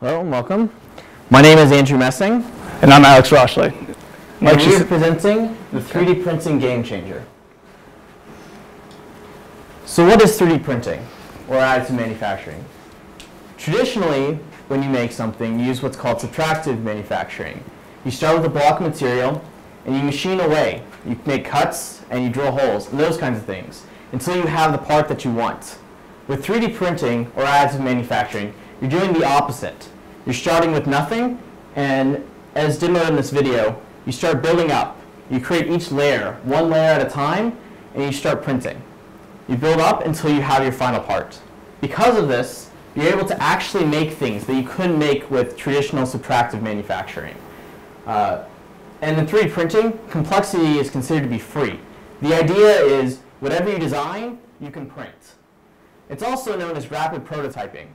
Hello and welcome. My name is Andrew Messing. And I'm Alex Roschli. And we are presenting the 3D printing game changer. So what is 3D printing or additive manufacturing? Traditionally, when you make something, you use what's called subtractive manufacturing. You start with a block of material and you machine away. You make cuts and you drill holes and those kinds of things until you have the part that you want. With 3D printing or additive manufacturing, you're doing the opposite. You're starting with nothing and as demoed in this video, you start building up. You create each layer, one layer at a time, and you start printing. You build up until you have your final part. Because of this, you're able to actually make things that you couldn't make with traditional subtractive manufacturing. Uh, and in 3D printing, complexity is considered to be free. The idea is whatever you design, you can print. It's also known as rapid prototyping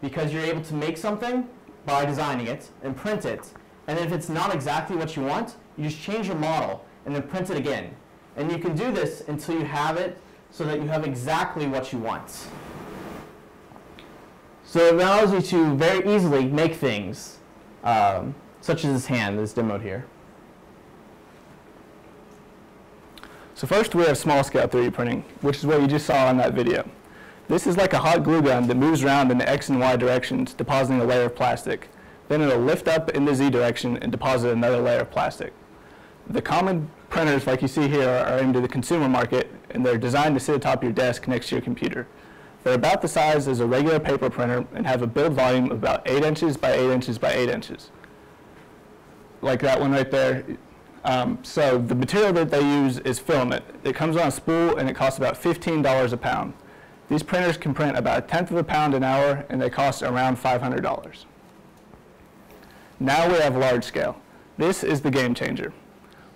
because you're able to make something by designing it and print it. And if it's not exactly what you want, you just change your model and then print it again. And you can do this until you have it so that you have exactly what you want. So it allows you to very easily make things, um, such as this hand that's demoed here. So first we have small scale 3D printing, which is what you just saw in that video. This is like a hot glue gun that moves around in the X and Y directions, depositing a layer of plastic. Then it'll lift up in the Z direction and deposit another layer of plastic. The common printers like you see here are aimed at the consumer market and they're designed to sit atop your desk next to your computer. They're about the size as a regular paper printer and have a build volume of about 8 inches by 8 inches by 8 inches. Like that one right there. Um, so the material that they use is filament. It comes on a spool and it costs about $15 a pound. These printers can print about a tenth of a pound an hour and they cost around $500. Now we have large scale. This is the game changer.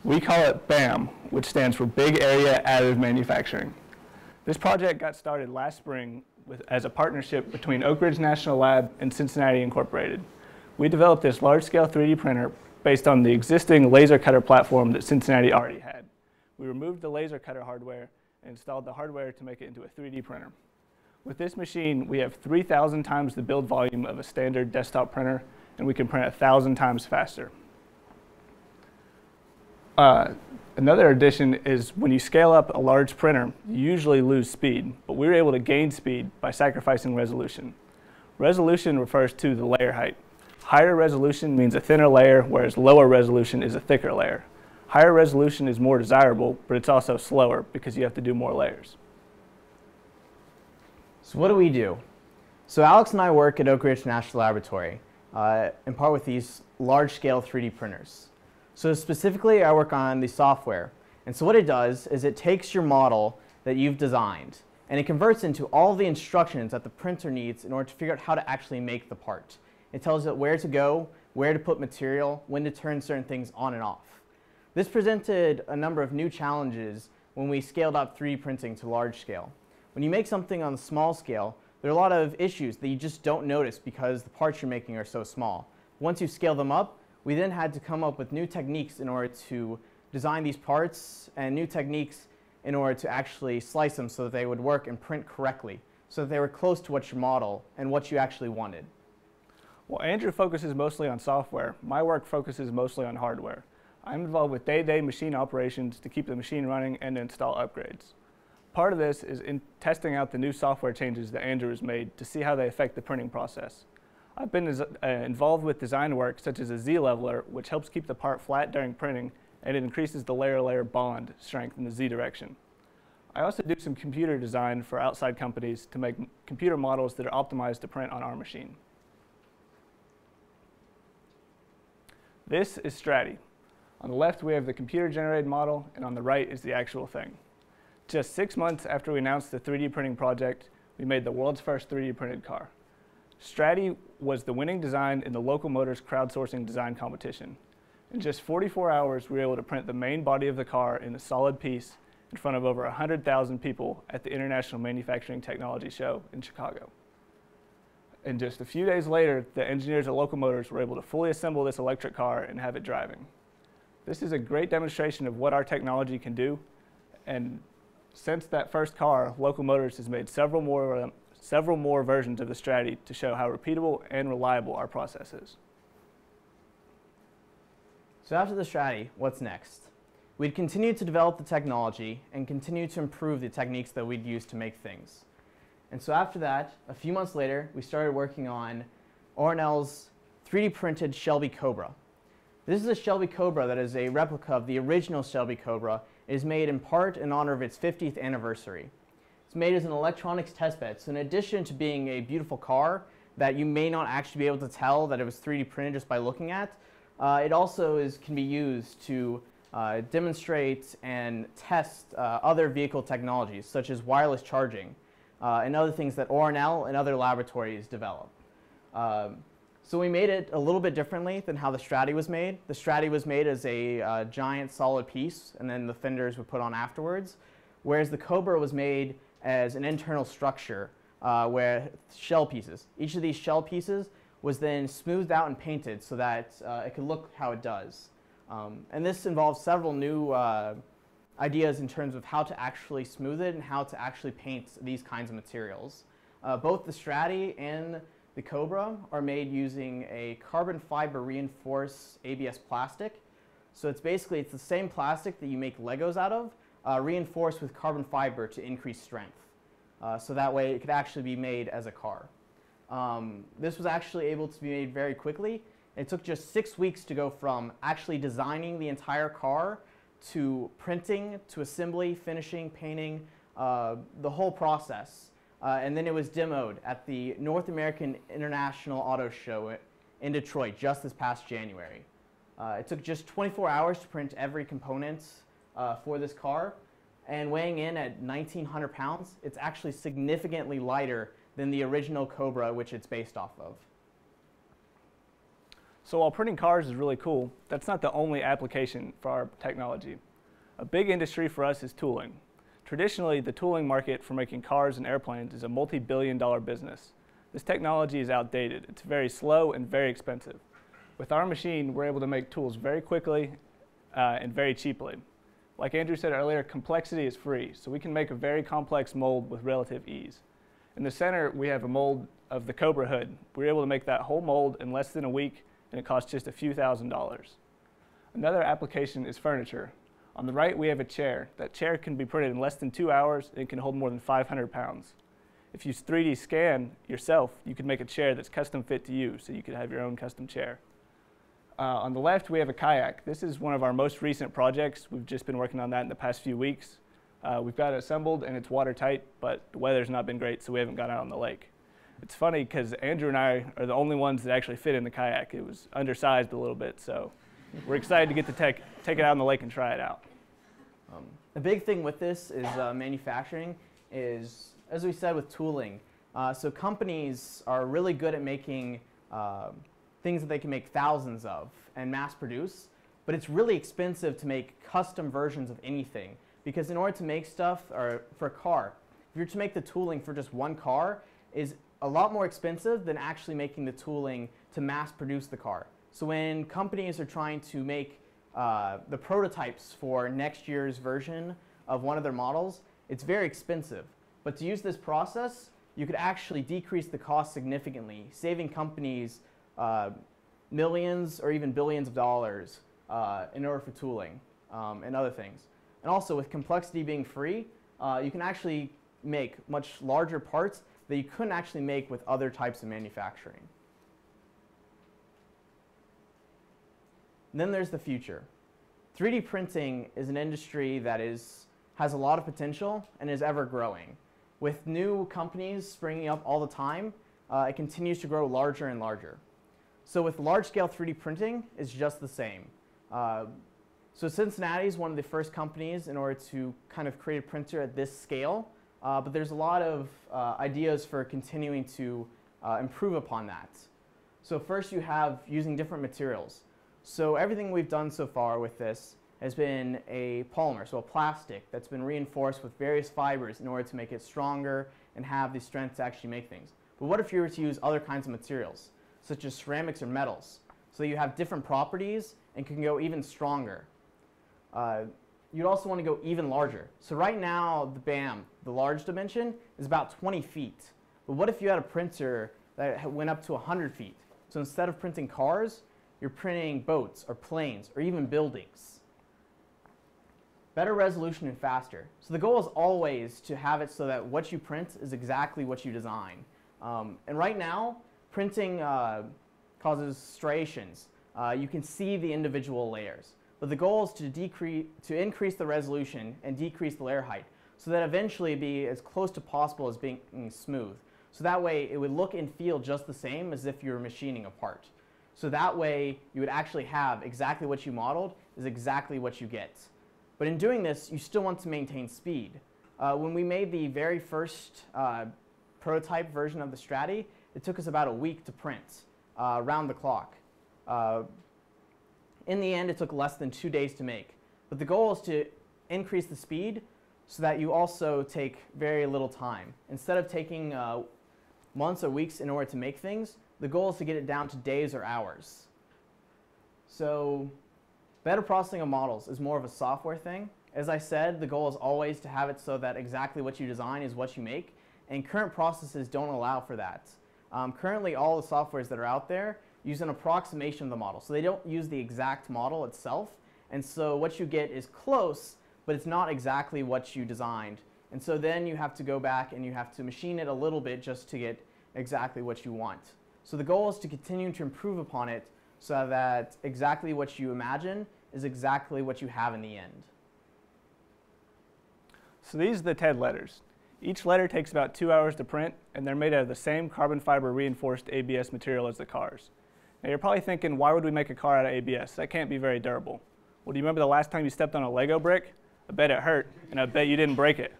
We call it BAM, which stands for Big Area Additive Manufacturing. This project got started last spring with, as a partnership between Oak Ridge National Lab and Cincinnati Incorporated. We developed this large-scale 3D printer based on the existing laser cutter platform that Cincinnati already had. We removed the laser cutter hardware and installed the hardware to make it into a 3D printer. With this machine, we have 3,000 times the build volume of a standard desktop printer, and we can print 1,000 times faster. Uh, another addition is when you scale up a large printer, you usually lose speed, but we were able to gain speed by sacrificing resolution. Resolution refers to the layer height. Higher resolution means a thinner layer, whereas lower resolution is a thicker layer. Higher resolution is more desirable, but it's also slower because you have to do more layers. So what do we do? So Alex and I work at Oak Ridge National Laboratory, uh, in part with these large-scale 3D printers. So specifically, I work on the software. And so what it does is it takes your model that you've designed and it converts into all the instructions that the printer needs in order to figure out how to actually make the part. It tells it where to go, where to put material, when to turn certain things on and off. This presented a number of new challenges when we scaled up 3D printing to large scale. When you make something on the small scale, there are a lot of issues that you just don't notice because the parts you're making are so small. Once you scale them up, we then had to come up with new techniques in order to design these parts and new techniques in order to actually slice them so that they would work and print correctly, so that they were close to what your model and what you actually wanted. Well, Andrew focuses mostly on software. My work focuses mostly on hardware. I'm involved with day-to-day -day machine operations to keep the machine running and install upgrades. Part of this is in testing out the new software changes that Andrew has made to see how they affect the printing process. I've been uh, involved with design work such as a Z-leveler, which helps keep the part flat during printing, and it increases the layer-layer bond strength in the Z direction. I also do some computer design for outside companies to make computer models that are optimized to print on our machine. This is Strati. On the left, we have the computer-generated model, and on the right is the actual thing. Just six months after we announced the 3D printing project, we made the world's first 3D printed car. Strati was the winning design in the Local Motors crowdsourcing design competition. In just 44 hours, we were able to print the main body of the car in a solid piece in front of over 100,000 people at the International Manufacturing Technology Show in Chicago. And just a few days later, the engineers at Local Motors were able to fully assemble this electric car and have it driving. This is a great demonstration of what our technology can do. And since that first car, Local Motors has made several more, several more versions of the Strati to show how repeatable and reliable our process is. So after the Strati, what's next? We'd continue to develop the technology and continue to improve the techniques that we'd use to make things. And so after that, a few months later, we started working on ORNL's 3D printed Shelby Cobra. This is a Shelby Cobra that is a replica of the original Shelby Cobra. It is made in part in honor of its 50th anniversary. It's made as an electronics testbed. So in addition to being a beautiful car that you may not actually be able to tell that it was 3D printed just by looking at, uh, it also is, can be used to uh, demonstrate and test uh, other vehicle technologies, such as wireless charging uh, and other things that ORNL and other laboratories develop. Um, so we made it a little bit differently than how the Strati was made. The Strati was made as a uh, giant solid piece, and then the fenders were put on afterwards, whereas the Cobra was made as an internal structure uh, where shell pieces. Each of these shell pieces was then smoothed out and painted so that uh, it could look how it does. Um, and this involves several new uh, ideas in terms of how to actually smooth it and how to actually paint these kinds of materials. Uh, both the Strati and the Cobra are made using a carbon fiber reinforced ABS plastic. So it's basically it's the same plastic that you make Legos out of, uh, reinforced with carbon fiber to increase strength. Uh, so that way it could actually be made as a car. Um, this was actually able to be made very quickly. It took just six weeks to go from actually designing the entire car to printing, to assembly, finishing, painting, uh, the whole process. Uh, and then it was demoed at the North American International Auto Show in Detroit just this past January. Uh, it took just 24 hours to print every component uh, for this car. And weighing in at 1,900 pounds, it's actually significantly lighter than the original Cobra, which it's based off of. So while printing cars is really cool, that's not the only application for our technology. A big industry for us is tooling. Traditionally, the tooling market for making cars and airplanes is a multi-billion dollar business. This technology is outdated. It's very slow and very expensive. With our machine, we're able to make tools very quickly uh, and very cheaply. Like Andrew said earlier, complexity is free, so we can make a very complex mold with relative ease. In the center, we have a mold of the Cobra hood. We were able to make that whole mold in less than a week, and it cost just a few thousand dollars. Another application is furniture. On the right, we have a chair. That chair can be printed in less than two hours, and can hold more than 500 pounds. If you 3D scan yourself, you could make a chair that's custom fit to you, so you could have your own custom chair. Uh, on the left, we have a kayak. This is one of our most recent projects. We've just been working on that in the past few weeks. Uh, we've got it assembled and it's watertight, but the weather's not been great, so we haven't gone out on the lake. It's funny because Andrew and I are the only ones that actually fit in the kayak. It was undersized a little bit, so we're excited to get to take, take it out on the lake and try it out. Um, the big thing with this is uh, manufacturing is, as we said with tooling, uh, so companies are really good at making uh, things that they can make thousands of and mass produce, but it's really expensive to make custom versions of anything. Because in order to make stuff, or for a car, if you're to make the tooling for just one car, is a lot more expensive than actually making the tooling to mass produce the car. So when companies are trying to make uh, the prototypes for next year's version of one of their models, it's very expensive. But to use this process, you could actually decrease the cost significantly, saving companies uh, millions or even billions of dollars uh, in order for tooling um, and other things. And also with complexity being free, uh, you can actually make much larger parts that you couldn't actually make with other types of manufacturing. Then there's the future. 3D printing is an industry that is, has a lot of potential and is ever growing. With new companies springing up all the time, uh, it continues to grow larger and larger. So with large-scale 3D printing, it's just the same. Uh, so Cincinnati is one of the first companies in order to kind of create a printer at this scale, uh, but there's a lot of uh, ideas for continuing to uh, improve upon that. So first you have using different materials. So everything we've done so far with this has been a polymer, so a plastic that's been reinforced with various fibers in order to make it stronger and have the strength to actually make things. But what if you were to use other kinds of materials, such as ceramics or metals, so you have different properties and can go even stronger? Uh, you'd also want to go even larger. So right now, the BAM, the large dimension, is about 20 feet. But what if you had a printer that went up to 100 feet? So instead of printing cars, you're printing boats or planes or even buildings. Better resolution and faster. So the goal is always to have it so that what you print is exactly what you design. Um, and right now, printing uh, causes striations. Uh, you can see the individual layers. But the goal is to, decrease, to increase the resolution and decrease the layer height so that eventually be as close to possible as being smooth. So that way it would look and feel just the same as if you were machining a part. So that way you would actually have exactly what you modeled is exactly what you get. But in doing this, you still want to maintain speed. Uh, when we made the very first uh, prototype version of the Strati, it took us about a week to print, uh, around the clock. Uh, in the end, it took less than two days to make. But the goal is to increase the speed so that you also take very little time. Instead of taking uh, months or weeks in order to make things, the goal is to get it down to days or hours. So better processing of models is more of a software thing. As I said, the goal is always to have it so that exactly what you design is what you make, and current processes don't allow for that. Um, currently, all the softwares that are out there use an approximation of the model. So they don't use the exact model itself, and so what you get is close, but it's not exactly what you designed. And so then you have to go back and you have to machine it a little bit just to get exactly what you want. So the goal is to continue to improve upon it so that exactly what you imagine is exactly what you have in the end. So these are the TED letters. Each letter takes about two hours to print, and they're made out of the same carbon fiber reinforced ABS material as the cars. Now you're probably thinking, why would we make a car out of ABS? That can't be very durable. Well, do you remember the last time you stepped on a Lego brick? I bet it hurt, and I bet you didn't break it.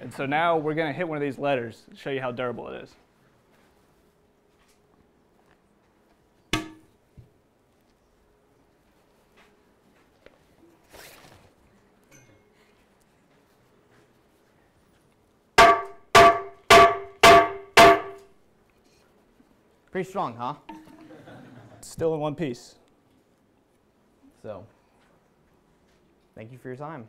And so now we're going to hit one of these letters show you how durable it is. Pretty strong, huh? Still in one piece. So, thank you for your time.